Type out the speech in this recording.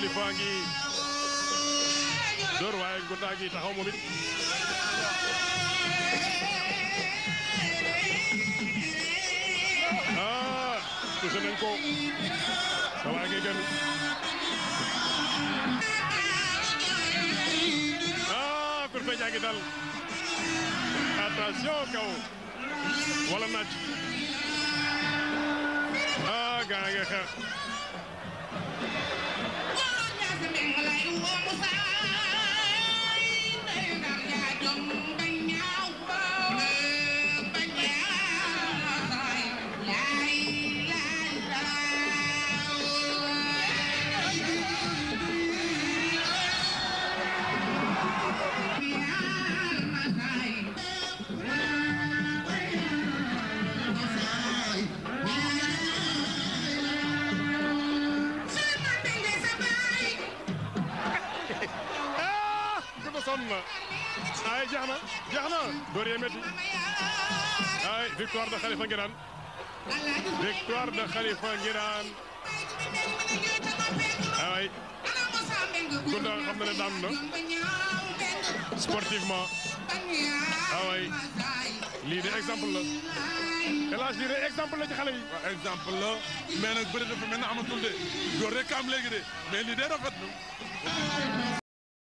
Khalifa ngi door waaye taxaw ah tuuse nañ ko. Ah kurpeñ yaa ngi dal. Attention kaw. Wala ah gaa ah ay jeex na jeex na. Door yee métti. Ay victoire de Khalifa Nguirane victoire de Khalifa Nguirane ay. Gunda xam na ne daan na. Sportivement. Away lii de exemple la. Hélas lii de exemple la ci xale yi. Waaw exemple la. Mais nag bëri dafa mel ne amatul de. Door rek am léegi de. Mais lii de rafet na.